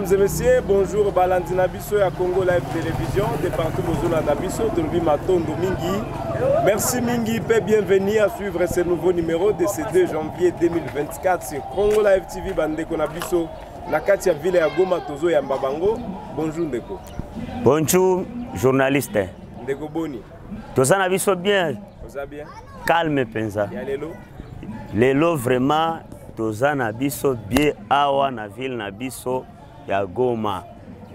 mesdames et messieurs bonjour balandi na biso ya congo live télévision de partout bozolanda biso tolobi matondo mingi merci mingi mpe bienvenue à suivre ce nouveau numéro de ce 2 janvier 2024 sur congo live tv bandeko na biso na kati ya ville ya goma tozoyamba bango bonjour ndeko Bonjour journaliste. Ndeko boni. Toza na biso bien. Toza bien. Calme penza. Ya lelo. Lelo vraiment toza na biso bien awa na ville na biso ya Goma.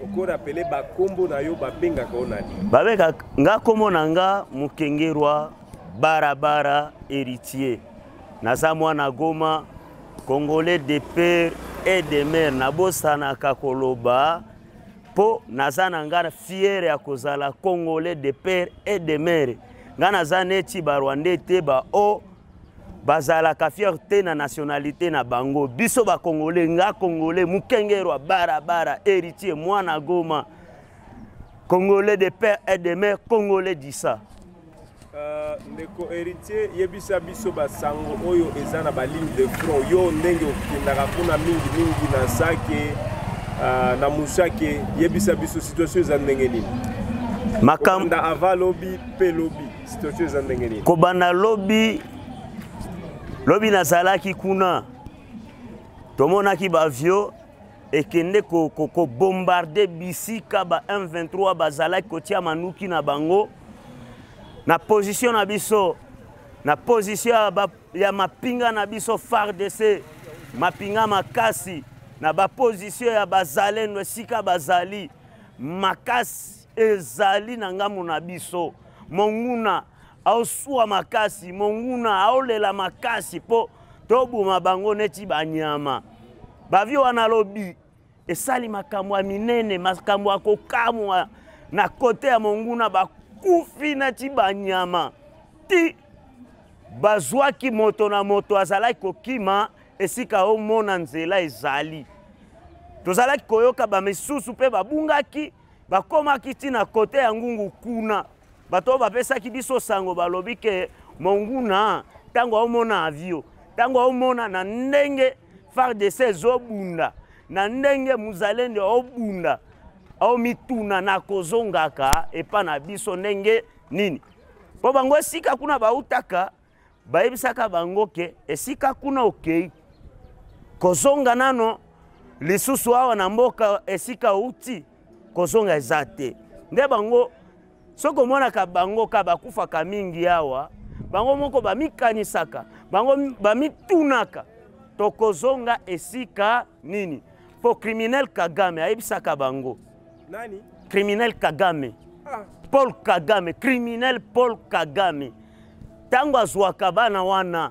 okorapele bakombo na yo babengaka yo nani babengaka nga kombo na nga mokengerwa barabara héritier naza mwana goma congolais de père et de mère nabosanaka koloba mpo naza na nga fiere ya kozala congolais de père et de mère nga naza neti barwandais te bao bazalaka fiere te na nationalité na bango biso bacongolais nga congolais mokengerwa barabara héritier mwana goma congolais de père et de mère congolais disa Uh, ndeko héritier yebisa biso basango oyo eza na baligne de front yo ndenge okendaka kuna mingi mingi na sake uh, na musake yebisa biso situation eza ndenge nini makambo ava lobi mpe lobi situation eza ndenge nini kobanda lobi lobi nazalaki kuna tomonaki bavio ekende kobombarde ko, ko bisika ba m23 bazalaki kotia manuki na bango na position na biso na position ya, ba, ya mapinga na biso fardc mapinga makasi na baposition ya bazalendo esika bazali makasi ezali na ngambo na biso monguna aosuwa makasi monguna aolela makasi mpo toboma bango neti banyama bavio wana alobi esali makambo ya minene makambo ya kokamwa na kote ya monguna bakufi nati banyama ti bazwaki moto na moto azalaki kokima esika omona nzela ezali tozalaki koyoka bamisusu mpe babungaki bakomaki ti na kote ya ngungu kuna bato oyo bapesaki biso sango balobi ke monguna ntango aomona avio ntango aomona na ndenge fardc ezobunda na ndenge muzalendo aobunda aomituna na kozongaka epa na biso ndenge nini mpo bango esika kuna bautaka bayebisaka bango ke esika kuna okei kozonga nano lisusu awa na mboka esika outi kozonga eza te nde bango soki omonaka bango ka bakufaka mingi awa bango moko bamikanisaka bango bamitunaka tokozonga esika nini mpo criminel kagame ayebisaka bango nani criminel kagame ah. paul kagame criminel paul kagame ntango azwaka bana wana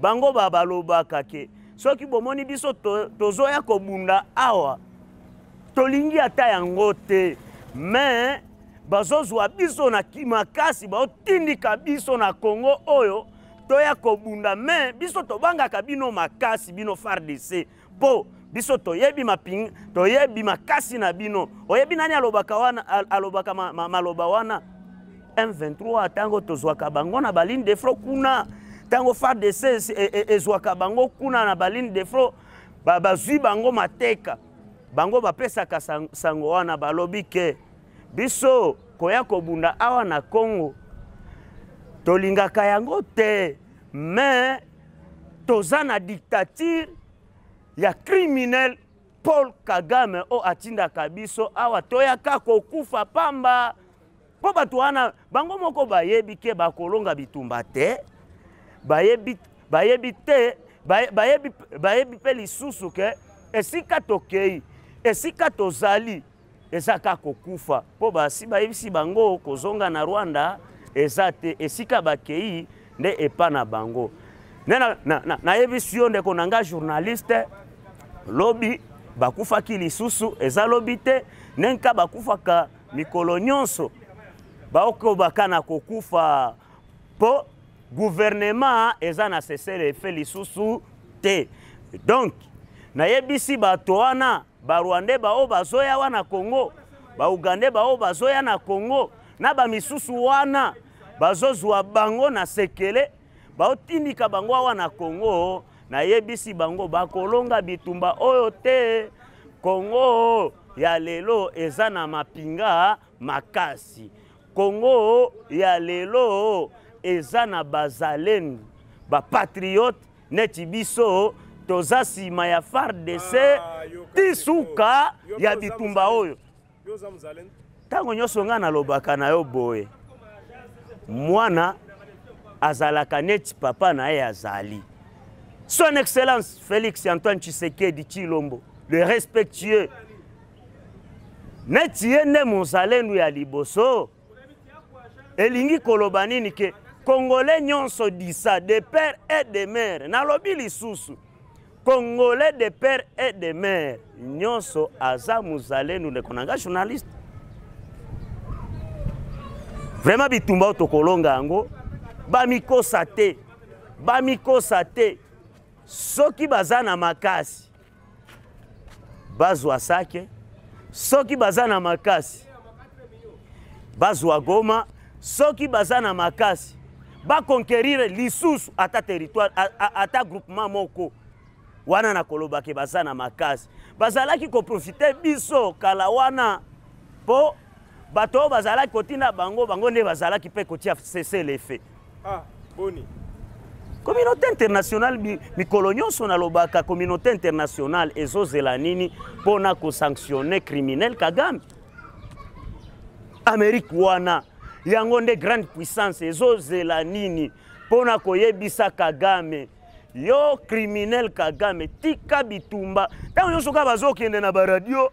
bango ba balobaka ke soki bomoni biso to, tozoya kobunda awa tolingi ata yango te me bazozwa biso na kimakasi baotindika biso na kongo oyo toya kobunda me biso tobangaka bino makasi bino fardc Po biso toyebi maping toyebi makasi na bino oyebi nani alobaka wana alobaka ma, ma, maloba wana m23 ntango tozwaka bango na baline de fro kuna ntango fardc e, e, ezwaka bango kuna na baline de fro bazwi ba bango mateka bango bapesaka sango wana balobi ke biso koya kobunda awa na congo tolingaka yango te mais toza na dictature ya criminel paul kagame oyo atindaka biso awa toyaka kokufa pamba mpo bato wana bango moko bayebi ke bakolonga bitumba te bayebi, bayebi te bayebi, bayebi mpe lisusu ke esika tokei esika tozali eza kaka kokufa mpo basi bayebisi bango kozonga na rwanda eza te esika bakei nde epa na bango nde nayebisi yo ndeko na ngai journaliste lobi bakufaki lisusu eza lobi te nde nka bakufaka mikolo nyonso bakobaka na kokufa mpo guvernema eza na sesele efe lisusu te donk nayebisi bato wana ba rwandais baoyo bazoya wana congo ba ougandais baoyo bazoya na congo na bamisusu wana bazozwa bango na sekele baotindika bango awa na congo nayebisi bango bakolonga bitumba oyo te congo ya lelo eza na mapinga makasi congo ya lelo eza na bazalendo bapatriote neti biso toza sima ya fardc ah, ti suka ya bitumba oyo ntango nyonso ngai nalobaka na yo boye mwana azalaka neti papa na ye azali son excellence félix antoine tshisekedi tshilombo le respectueux neti ye nde mozalendu ya liboso elingi koloba nini ke congolais nyonso disa de père et de mère nalobi lisusu congolais de père et de mère nyonso aza muzalendo ndeko na ngai journaliste vraiment bitumba oyo tokolonga yango bamikosa te bamikosa te soki baza na makasi bazwa sake soki baza na makasi bazwa goma soki baza na makasi bakonkerire lisusu ata territoire ata groupement moko wana nakolobake baza na makasi bazalaki koprofite biso kala wana mpo bato oyo bazalaki kotinda bango bango nde bazalaki mpe kotia sese lefe ah boni communauté internationale mikolo nyonso nalobaka communauté internationale ezozela nini mpo na kosanctionne criminel kagame amérique wana yango nde grande puissance ezozela nini mpo na koyebisa kagame yo criminel kagame tika bitumba ntango nyonso kaka bazokende na baradio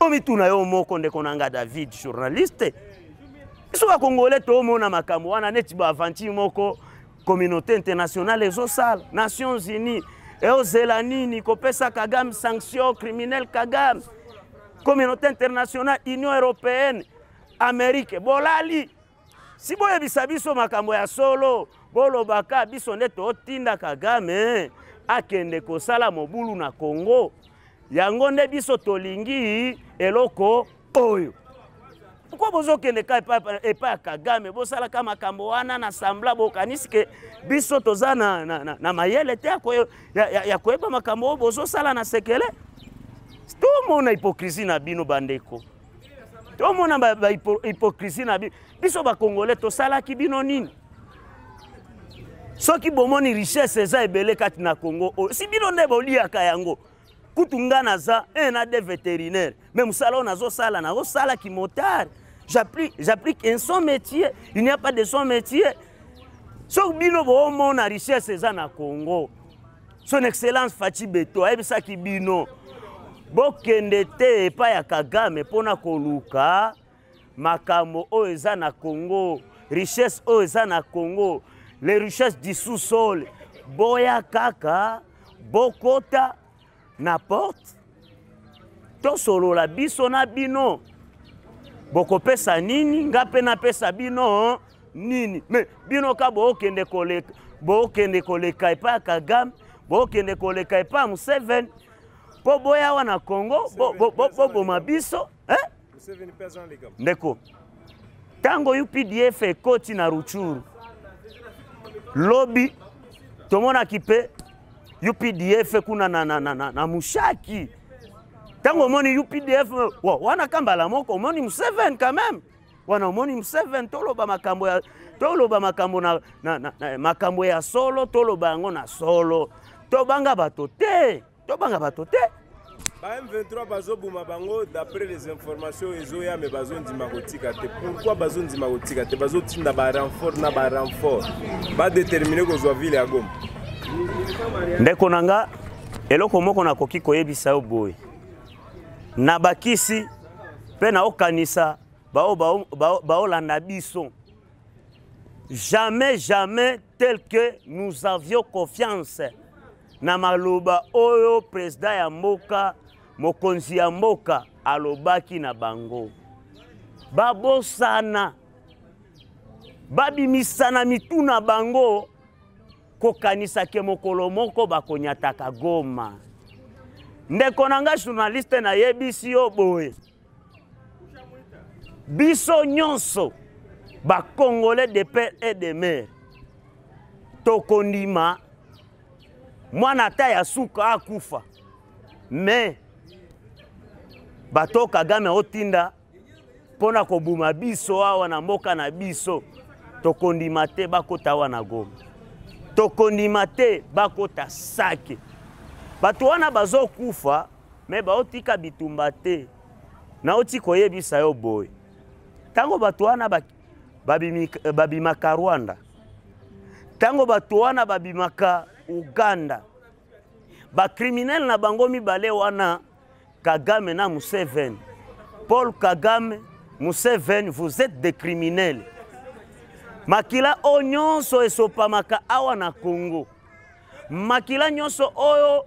omituna yo moko ndeko na nga david journaliste biso bakongole toomona makambo wana neti baaventure moko communauté internationale ezosala nations unies eozela nini kopesa kagame sanction criminel kagame communauté internationale union européenne amérique bolali si boyebisa biso makambo ya solo bolobaka biso nde totinda kagame akende kosala mobulu na congo yango nde biso tolingi eloko oyo mpo bozokende ka epai ya kagame bosalaka makambo wana na sambla bokanisi ke biso toza na, na, na, na mayele te ya, ya, ya, ya koyeba makambo oyo bozosala na sekele tomona hipokrisi na bino bandeko tomona bahypocrisie na bino biso bakongole tosalaki bino nini soki bomoni richesse eza ebele kati na congo oyo si bino nde boliaka yango kutu nga naza e na de vétérinaire me mosala oyo nazosala nazosala kimotare j'applique un son métier il n'y a pas de son métier soki bino boomona richesse eza na congo son excellence faci beto ayebisaki bino bokende te epai ya kagame mpo na koluka makambo oyo eza na congo richesse oyo eza na congo les richesses du sous-sol boya kaka bokota na porte tosolola biso na bino bokopesa nini nga mpe napesa bino nini me bino ka bookende koleka bookende koleka epai ya kagame bookende koleka epai ya museveni mpo boya wana congo boboma bo, bo, biso eh? ndeko ntango updf ekoti na ruchuru lobi tomonaki mpe updf kuna na, na, na, na, na mushaki ntango omoni updf wa, wana ka mbala moko omoni museven quand même wana omoni museven toloba makambo ya toloba makambo na, na, na, na makambo ya solo toloba yango na solo tobanga bato te tobanga bato te ba m23 bazoboma bango d'après les informations ezoya me bazondima kotika te pourkui bazondima kotika te bazotinda barenfort na barenfort badetermine kozwa ville ya goma ndeko na nga eloko moko nakoki koyebisa yo boye na bakisi mpe naokanisa baolanda biso jamais jamais tel que nous avions confiance na maloba oyo prezida ya mboka mokonzi ya mboka alobaki na bango babosana babimisa na mitu na bango kokanisa ke mokolo moko bakonyataka goma ndeko na ngai journaliste nayebisi yo boye biso nyonso bacongolais de père et de mare tokondima mwana ata ya suka akufa me bato kagame aotinda mpo na kobuma biso awa na mboka na biso tokondima te bakota awa na goma tokondima te bakota sake bato wana bazokufa me baotika bitumba te nauti koyebisa yo boye ntango bato wana babimaka rwanda ntango bato wana babimaka uganda bakriminele na bango mibale wana kagame na museveni paul kagame museveni vous êtes des criminels makila oyo nyonso esopamaka awa na congo makila nyonso oyo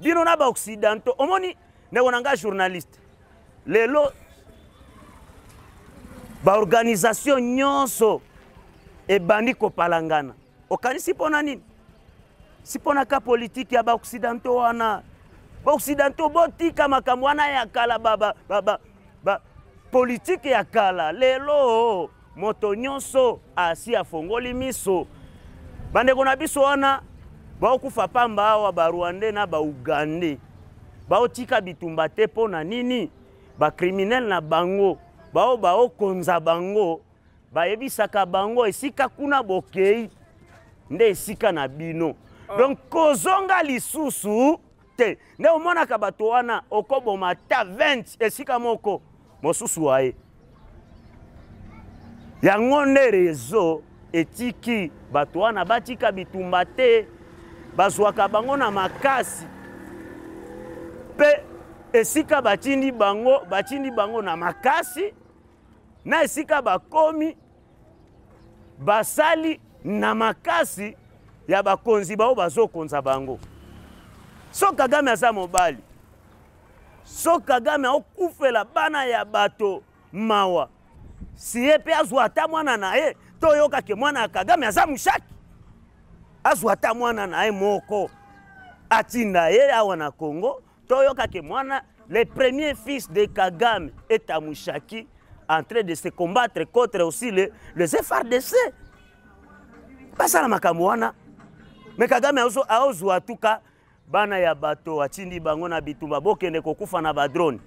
bino na ba occidentaux omoni ndeko na ngai journaliste lelo baorganisation nyonso ebandi kopalangana okanisi mpo na nini si mpo na ka politike ya baoccidentaux wana baoccidentaux botika makambo wana ya kala politike ya kala lelo Moto nyonso asi afongoli miso. Bandeko na biso wana baokufa pamba awa barwande na baugande baotika bitumba te mpo na nini bakriminele na bango bao baokonza bango bayebisaka bango esika kuna bokei nde esika na bino ah. donc kozonga lisusu te nde omonaka bato wana okoboma ata 20 esika moko mosusu waye yango nde rezo etiki bato wana batika bitumba te bazwaka bango na makasi mpe esika batindi bango batindi bango na makasi na esika bakomi basali na makasi ya bakonzi baoyo bazokonza bango so kagame aza mobali so kagame akokufela bana ya bato mawa siye mpe azwa ata mwana na ye toyokake mwana ya kagame aza mushaki azwa ata mwana na ye moko atinda ye awa na congo toyoka ke mwana le premier fils de kagame est à mushaki en train de se combattre contre aussi le, les frdc basala makambo wana me kagame aozwa tuka bana ya bato atindi bango na bitumba bokende kokufa na badrone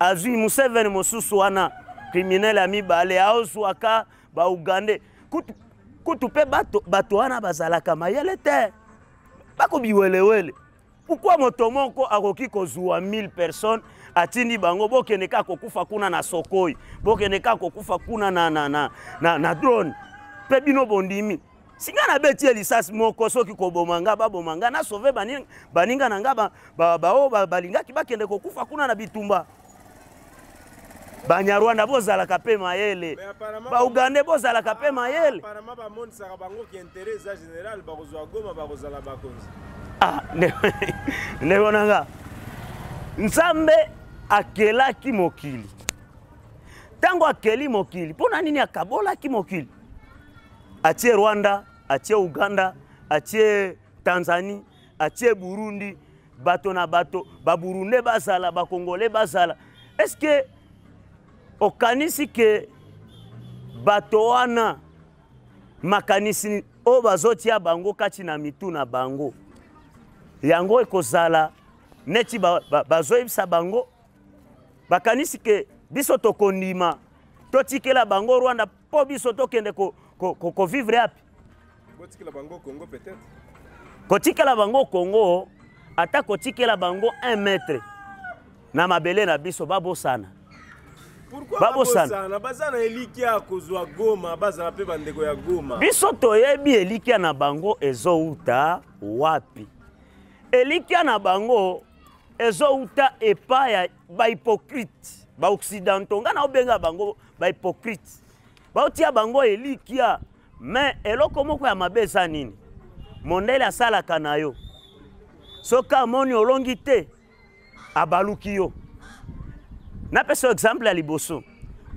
azwi museveni mosusu wana kriminele ya mibale aozwaka baugande kutu, kutu mpe bato wana bazalaka mayele te bakobiwelewele Pourquoi moto moko akoki kozua 1000 personnes atindi bango bokende kaka kokufa kuna na sokoi bokende kaka kokufa kuna na, na, na, na, na drone mpe bino bondimi singa nabeti ye lisasi moko soki koboma nga baboma nga nasove baninga na nga baoyo balingaki bakende kokufa kuna na bitumba banyarwanda bozalaka mpe mayele baugande bozalaka mpe ah, mayele ah, ndeko na nga nzambe akelaki mokili ntango akeli mokili mpo na nini akabolaki mokili atie rwanda atie uganda atie tanzanie atie burundi bato na bato baburunde bazala bakongole bazala est ce que okanisi ke bato wana makanisi oyo bazotia bango kati na mitu na bango yango ekozala neti bazoyebisa ba, ba bango bakanisi ke biso tokondima totikela bango rwanda Po biso to kende ko ko, ko, ko vivre api? Botikela bango Congo peut-être. Kotikela bango Congo ata kotikela bango 1 mètre na mabele na biso babosana babosana baza na elikya ya kozwa goma bazala mpe bandeko ya goma biso toyebi elikya na bango ezouta wapi elikya na bango ezouta epai ya bahypocrite baoccidentaux ngai naobenga bango bahypocrite baotia bango elikia me eloko moko ya mabe eza nini mondele asalaka na yo soki amoni olongi te abaluki yo napesa yo exemple ya liboso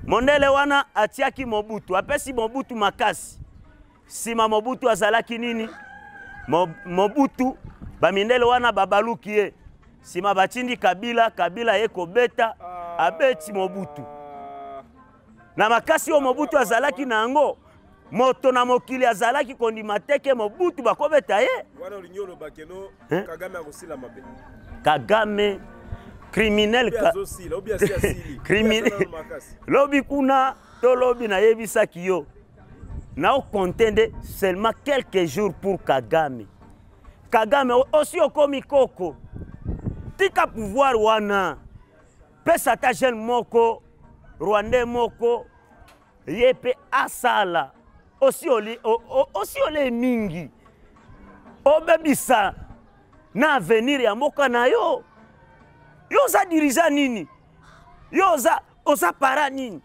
mondele wana atiaki mobutu apesi mobutu makasi Sima Mobutu azalaki nini? Mobutu bamindele wana babaluki ye. Sima batindi Kabila, Kabila ye kobeta, abeti Mobutu. Na makasi oyo Mobutu azalaki na yango, moto na mokili azalaki kondima te ke Mobutu bakobeta ye. Wana olingi oloba keno eh? Kagame akosila mabe. Kagame criminel ka... lobi kuna to lobi nayebisaki yo nao compte nde seulement quelques jours pour kagame kagame osi okomi koko tika pouvoir wana pesa ata jeune moko rwandais moko ye mpe asala osi oli osi ole mingi obebisa na avenir ya mboka na yo yo oza dirigea nini yo oza oza para nini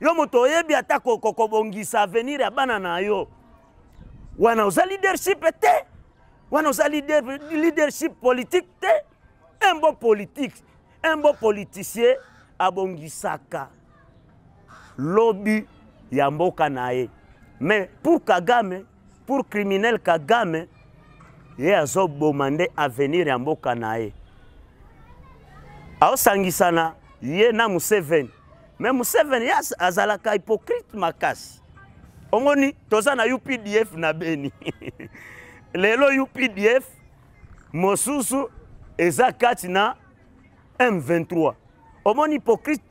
yo moto oyebi ata kobongisa avenir ya bana na yo wana oza leadership te wana oza leadership politique te un bon politique un bon politicien abongisaka lobi ya mboka na ye mais pour kagame pour criminel kagame ye azoboma nde avenir ya mboka na ye aosangisana ye na museveni me museveni ye azalaka hypocrite makasi omoni toza na updf na beni lelo updf mosusu eza kati na m23 omoni hypocrite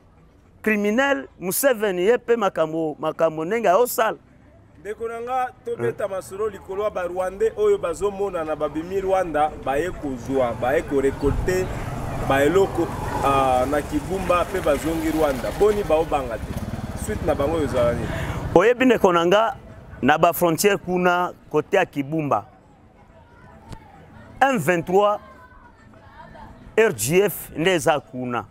criminel museveni ye mpe makambo makambo ndenge ayosala ndeko na nga tobeta masolo likolo ya barwandais oyo bazomonana babimi rwanda baye kozwa baye korekolte baeloko uh, na kibumba mpe bazongi rwanda boni baobanga te suite na bango ezala nini oyebi ndeko na nga na bafrontière kuna kote ya kibumba M23 RGF nde eza kuna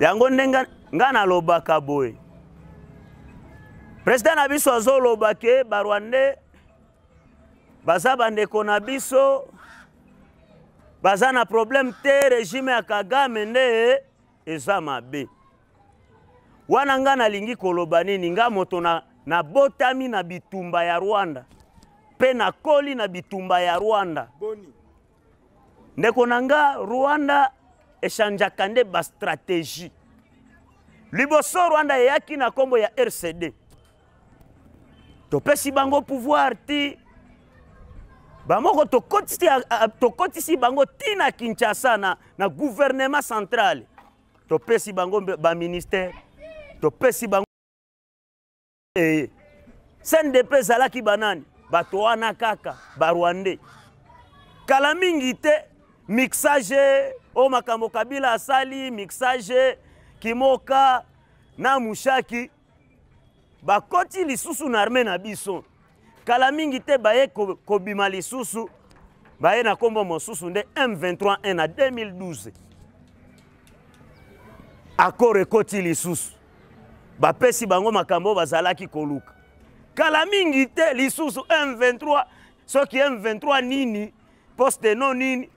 yango ndenge ngai nalobaka boye president na biso azoloba ke barwandais baza bandeko na biso baza na problème te regime ya kagame nde eza mabe wana nga nalingi koloba nini nga moto na nabotami na bitumba ya rwanda mpe nakoli na bitumba ya rwanda Boni. ndeko na nga rwanda echangeaka nde bastratégie liboso rwanda eyaki na nkombo ya rcd topesi bango pouvoir ti bamoko tokotisi tokotisi bango ti na kinshasa na, na gouvernement central topesi bango baministère topesi bango eye cndp ezalaki banani bato wana kaka barwandais kala mingi te mixage oyo oh, makambo kabila asali mixage kimoka na mushaki bakoti lisusu na arme na biso kala mingi te baye kobima ko lisusu baye na nkombo mosusu nde m23 1 na 2012 akor ekoti lisusu bapesi bango makambo oyo bazalaki koluka kala mingi te lisusu m23 soki m23 nini poste no nini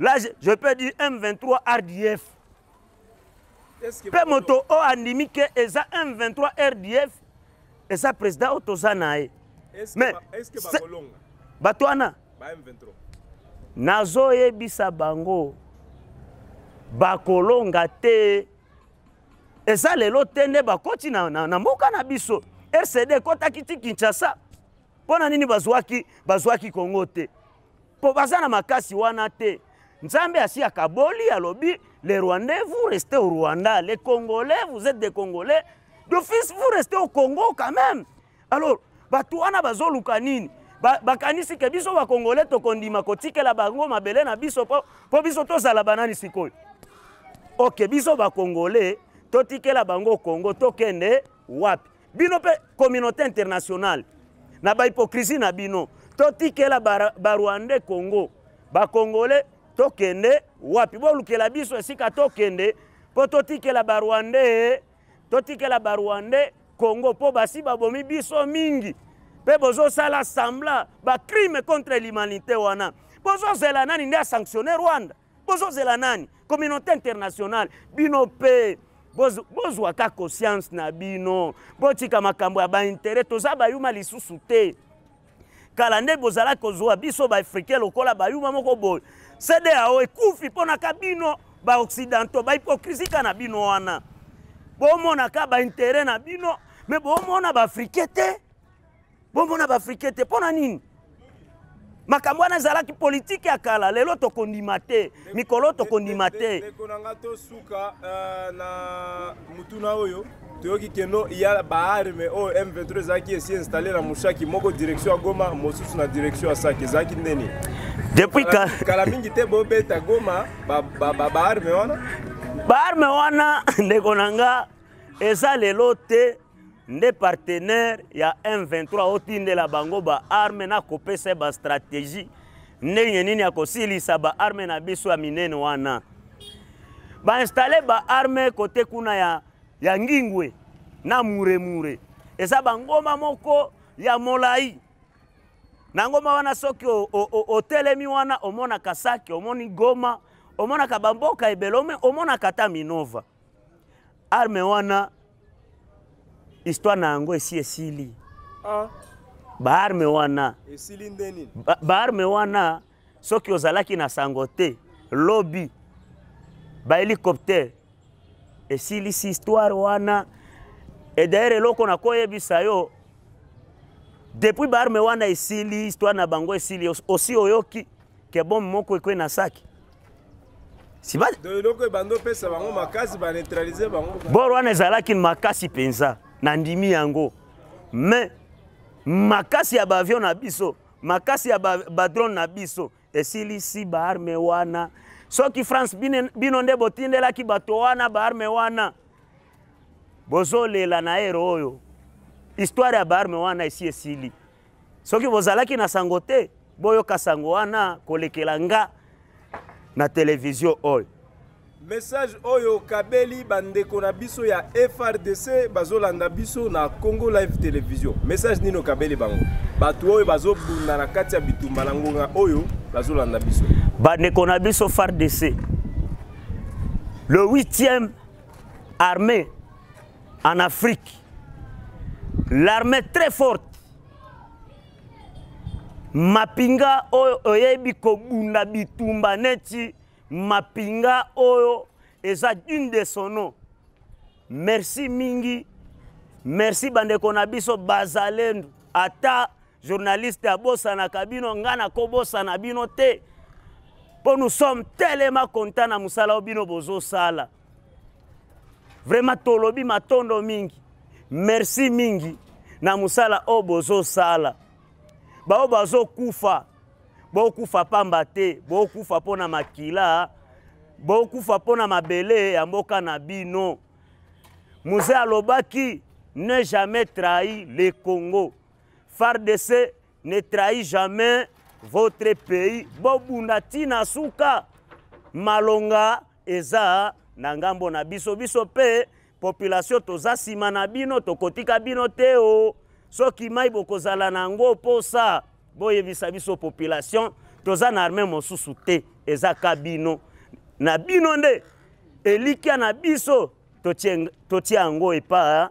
là je, je peux dire m23 rdf mpe moto oyo andimi ke eza m23 rdf eza président oyo toza na ye mais bato wana nazoyebisa bango bakolonga te eza lelo te nde bakoti na, na, na mboka na biso rcd ekotaki ti kinshasa mpo na nini bazwaki bazwaki kongo te mpo baza na makasi wana te nzambe asi akaboli alobi le rwandais vous restez au rwanda le congolais vous êtes des congolais d'office vous restez au congo quand même alors bato wana bazoluka nini bakanisi ba ke biso bakongole tokondima kotikela bango mabele na biso mpo biso tozala banani sikoyo oke biso bakongole totikela bango kongo tokende wapi bino mpe communauté internationale na bahypocrisie na bino totikela barwandais congo bakongole tokende wapi bolukela biso esika tokende mpo totikela barwandais totikela barwandais congo mpo basi babomi biso mingi mpe bozosala sembla bacrime contre l'humanité wana bozozela nani nde asanctionne rwanda bozozela nani communauté internationale bino mpe bozwa ka conscience na bino botika makambo ya baintere toza bayuma lisusu te kala nde bozalaki kozwa biso baafricain lokola bayuma moko boye cdao ekufi mpo naka bino baoccidentaux bahypocrisie ka na bino wana bomonaka baintere na bino me bomona baafricain te bomona baafrike te mpo na nini makambo wana ezalaki politiki ya kala lelo tokondima te mikolo tokondima te ndeko na nga tosuka euh, na motuna oyo toyoki keno ya baarme oyo oh, m23 ezalaki esi installe na moshaki moko direction ya goma mosusu na direction ya saki ezalaki ndeni depuis kala mingi te bobeta goma baarme wana baarme wana ndeko na nga eza lelo te nde partenaire ya M23 otindela bango ba arme na kopesa ba strategie ndenge nini ya kosilisa ba arme na biso ya minene wana bainstalle ba arme kote kuna ya, ya ngingwe na muremure eza bangoma moko ya molai na ngoma wana soki otelemi wana omonaka saki omoni goma omonaka bamboka ebele omonaka ata minova arme wana histoire na yango esi esili ah. baarme wana esili nde nini ba, baarme wana soki ozalaki na sango te lobi bahélicoptère esilisi histoire wana e dayere eloko nakoyebisa yo depuis baarme wana esili histoire na bango esili osi oyoki ke bombe moko ekwei na saki bor wana ezalaki makasi mpenza nandimi yango mais makasi ya baavion na biso makasi ya badrone na biso esilisi baarme wana soki france bino nde botindelaki bato wana baarme wana bozolela na ero oyo histoire ya baarme wana esi esili soki bozalaki na sango te boyoka sango wana kolekela nga na televizio oyo message oyo okabeli bandeko na biso ya frdc bazolanda biso na congo live television message nini okabeli bango bato oyo bazobunda na kati ya bitumba na ngonga oyo bazolanda biso bandeko na biso frdc le 8e armée en Afrique. L'armée très forte. Mapinga oyo oyebi kobunda bitumba neti mapinga oyo eza une de son nom. Merci mingi. Merci bandeko na biso bazalendu. Ata journaliste abosanaka bino ngai nakobosana bino te mpo nous sommes tellement content na mosala oyo bino bozosala vraiment tolobi matondo mingi merci mingi na mosala oyo bozosala baoyo bazokufa bokufa pamba te bokufa mpo na makila bokufa mpo na mabele ya mboka na bino muze alobaki ne jamais trahi le congo fardc ne trahi jamais votre pays bobunda ntina suka malonga eza na ngambo na biso biso mpe population toza nsima na bino tokotika bino te o soki mai bokozala na yango mposa boyebisa biso population toza na arme mosusu te eza ka bino na bino nde elikya na biso totie yango epa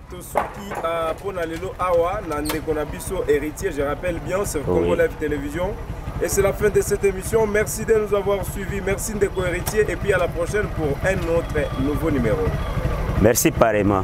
tous ceux qui awa na ndeko héritier je rappelle bien c'est congo live télévision et c'est la fin de cette émission merci de nous avoir suivis merci ndeko héritier et puis à la prochaine pour un autre nouveau numéro merci pareillement